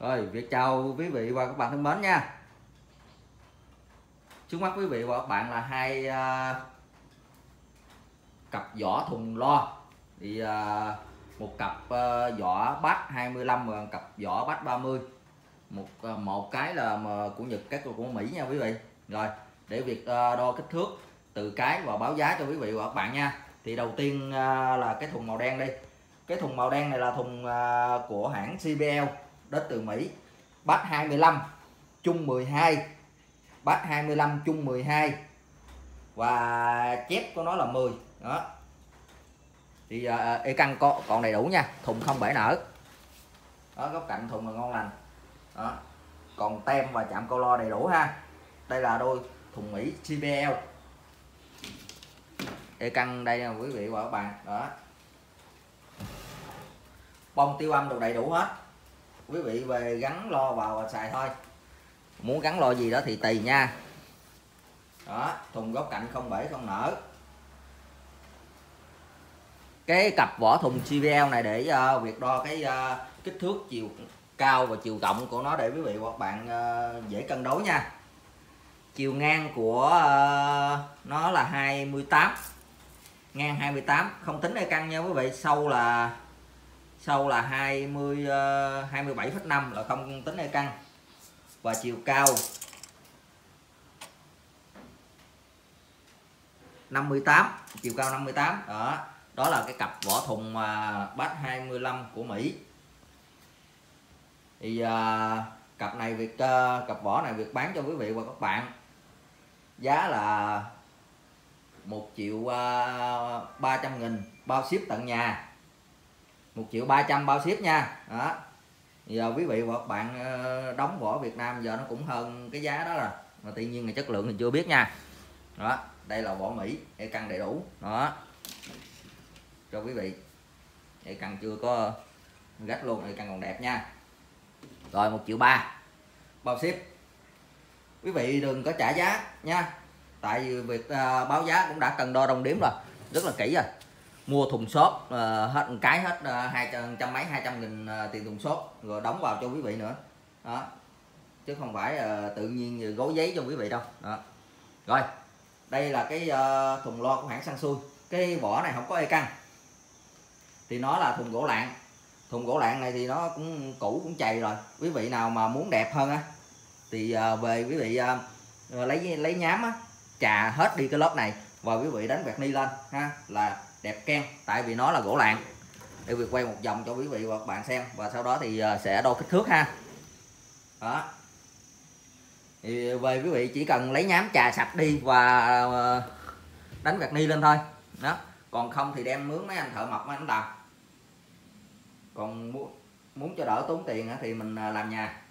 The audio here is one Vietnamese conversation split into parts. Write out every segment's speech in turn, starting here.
Rồi, Việt chào quý vị và các bạn thân mến nha. Trước mắt quý vị và các bạn là hai uh, cặp vỏ thùng lo. Thì uh, một cặp uh, vỏ bát 25 và cặp vỏ bát 30. Một uh, một cái là của Nhật, cái của Mỹ nha quý vị. Rồi, để việc uh, đo kích thước từ cái và báo giá cho quý vị và các bạn nha. Thì đầu tiên uh, là cái thùng màu đen đi. Cái thùng màu đen này là thùng uh, của hãng CBL đến từ Mỹ. Bát 25 chung 12 bát 25 chung 12 và chép của nó là 10 đó. Thì uh, e căn có còn đầy đủ nha. Thùng không bể nở. Đó góc cạnh thùng là ngon lành. Đó. Còn tem và chạm câu lo đầy đủ ha. Đây là đôi thùng Mỹ CBL e căn đây nè quý vị và các bạn. Đó. Bông tiêu âm đồ đầy đủ hết quý vị về gắn lo vào và xài thôi. Muốn gắn lo gì đó thì tùy nha. Đó thùng góc cạnh không bể không nở. Cái cặp vỏ thùng CVL này để uh, việc đo cái uh, kích thước chiều cao và chiều rộng của nó để quý vị và các bạn uh, dễ cân đối nha. Chiều ngang của uh, nó là 28 ngang 28 không tính đây căng nha quý vị sâu là sâu là 20 uh, 27,5 là không tính hai căng. Và chiều cao 58 chiều cao 58 đó. Đó là cái cặp vỏ thùng mà bát 25 của Mỹ. Thì uh, cặp này việc uh, ờ, cặp vỏ này việc bán cho quý vị và các bạn. Giá là 1 triệu ờ, uh, 300 nghìn bao ship tận nhà. 1 triệu 300 bao ship nha. Đó. Giờ quý vị và các bạn ờ, đóng vỏ Việt Nam giờ nó cũng hơn cái giá đó rồi. Mà tuy nhiên là chất lượng thì chưa biết nha. Đó, đây là vỏ Mỹ e căng đầy đủ. Đó. Cho quý vị e căng chưa có gách luôn e căng còn đẹp nha. Rồi, một triệu ba bao ship. Quý vị đừng có trả giá nha. Tại vì việc ờ, báo giá cũng đã cần đo đồng điểm rồi. Rất là kỹ rồi mua thùng xốp uh, hết một cái hết ờ, hai uh, trăm mấy hai trăm nghìn uh, tiền thùng xốp rồi đóng vào cho quý vị nữa. Đó. Chứ không phải uh, tự nhiên gối giấy cho quý vị đâu. Đó. Rồi đây là cái uh, thùng lo của hãng sang xui. Cái vỏ này không có e căng. Thì nó là thùng gỗ lạng. Thùng gỗ lạng này thì nó cũng cũ cũng chày rồi. Quý vị nào mà muốn đẹp hơn á thì uh, về quý vị uh, lấy lấy nhám á trà hết đi cái lớp này và quý vị đánh vẹt ni lên ha là đẹp ken tại vì nó là gỗ lạng. Để việc quay một vòng cho quý vị và các bạn xem, và sau đó thì ờ, sẽ đo kích thước ha. Đó. Thì về quý vị chỉ cần lấy nhám trà sạch đi và ờ, đánh gạt ni lên thôi. Đó. Còn không thì đem mướn mấy anh thợ mộc, mấy anh đào. còn muốn muốn cho đỡ tốn tiền thì mình ờ, làm nhà.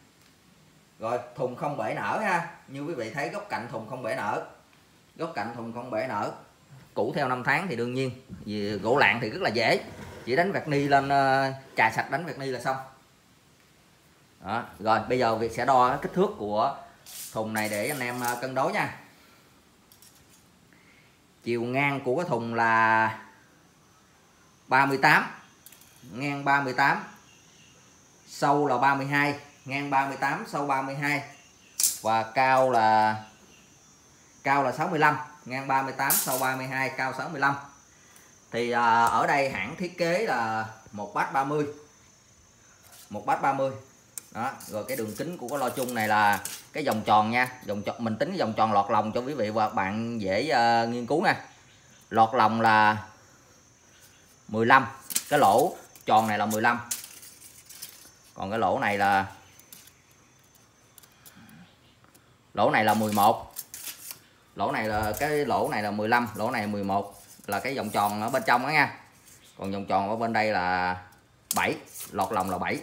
Rồi, thùng không bể nở ha. Như quý vị thấy góc cạnh thùng không bể nở. Góc cạnh thùng không bể nở cũ theo năm tháng thì đương nhiên. Vì gỗ lạng thì rất là dễ. Chỉ đánh vẹt ni lên ờ, trà sạch đánh vẹt ni là xong. Đó. rồi, bây giờ việc sẽ đo kích thước của thùng này để anh em ờ, cân đối nha. Chiều ngang của cái thùng là 38 ngang 38 sâu là 32 ngang 38 sâu 32 và cao là cao là 65 ngang 38 sâu 32 cao 65 thì à, ở đây hãng thiết kế là một bát 30 một bát 30 đó rồi cái đường kính của cái lo chung này là cái vòng tròn nha. Vòng tròn mình tính cái vòng tròn lọt lòng cho quý vị và bạn dễ uh, nghiên cứu nha. Lọt lòng là 15 cái lỗ tròn này là 15 còn cái lỗ này là lỗ này là 11 lỗ này là, cái lỗ này là 15 lỗ này 11 là cái vòng tròn ở bên trong đó nha. Còn vòng tròn ở bên đây là 7 lọt lòng là 7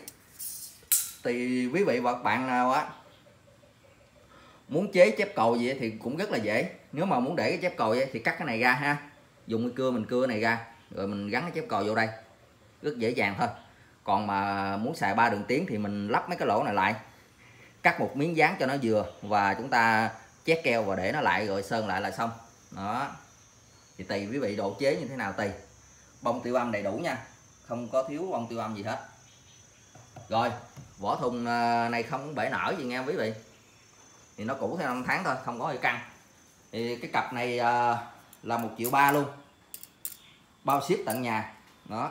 thì quý vị và các bạn nào á, muốn chế chép cầu gì thì cũng rất là dễ. Nếu mà muốn để cái chép cầu vậy thì cắt cái này ra ha. Dùng cái cưa mình cưa này ra, rồi mình gắn cái chép cầu vô đây. Rất dễ dàng thôi. Còn mà muốn xài ba đường tiếng thì mình lắp mấy cái lỗ này lại. Cắt một miếng dán cho nó vừa và chúng ta chét keo và để nó lại rồi sơn lại là xong. Đó. Thì tùy quý vị độ chế như thế nào tùy. Bông tiêu âm đầy đủ nha. Không có thiếu bông tiêu âm gì hết. Rồi, vỏ thùng à, này không bể nở gì nghe quý vị. Thì nó cũ theo năm tháng thôi, không có hơi căng. Thì cái cặp này à, là một triệu ba luôn. Bao ship tận nhà. Đó.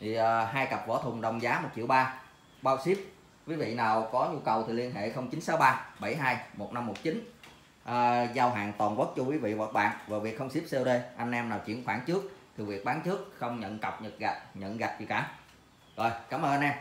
Thì à, hai cặp vỏ thùng đồng giá một triệu ba. Bao ship quý vị nào có nhu cầu thì liên hệ 0963 72 1519 à, giao hàng toàn quốc cho quý vị và các bạn và việc không ship COD anh em nào chuyển khoản trước thì việc bán trước không nhận cọc nhận gạch nhận gạch gì cả. Rồi cảm ơn anh em.